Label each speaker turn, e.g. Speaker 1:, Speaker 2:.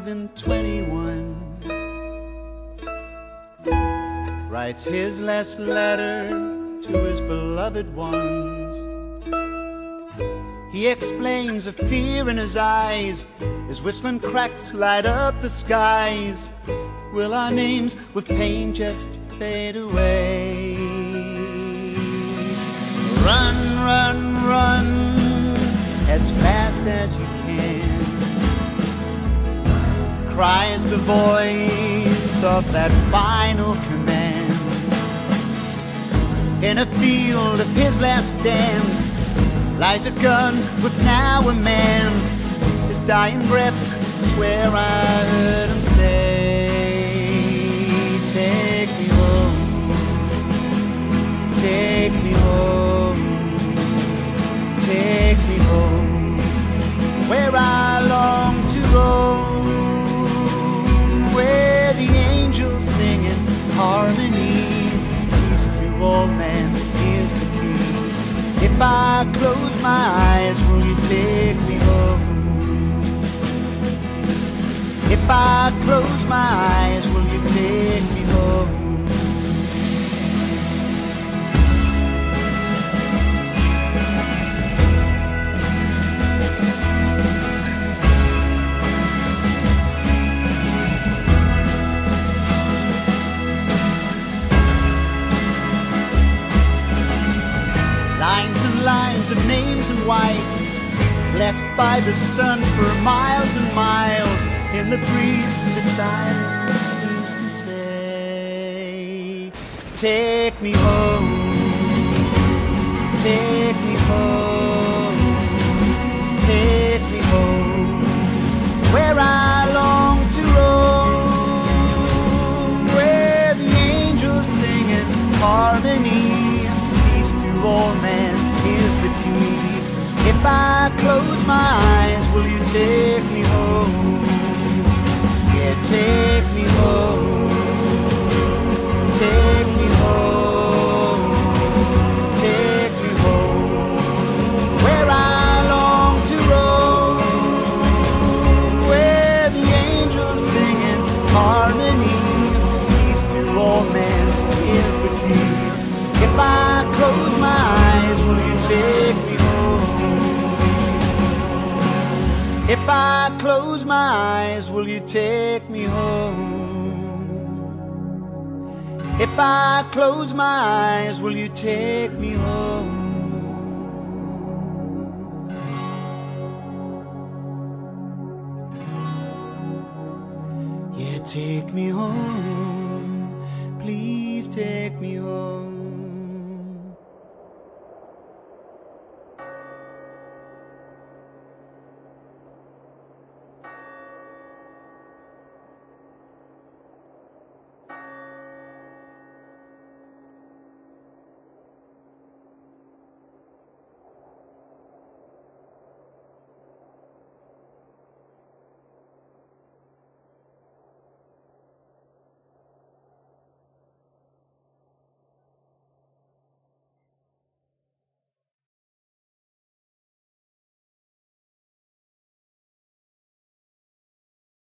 Speaker 1: than 21 writes his last letter to his beloved ones. He explains the fear in his eyes as whistling cracks light up the skies. Will our names with pain just fade away? Run, run, run as fast as you Cries the voice of that final command. In a field of his last stand lies a gun with now a man. His dying breath, swear I heard him say. Is the key. If I close my eyes, will you take me home? If I close my eyes, will you take me home? Lines and lines of names in white, blessed by the sun for miles and miles. In the breeze, the silence seems to say, Take me home, take all is the key. If I close my eyes, will you take me home? Yeah, take If I close my eyes, will you take me home? If I close my eyes, will you take me home? Yeah, take me home. Please take me home.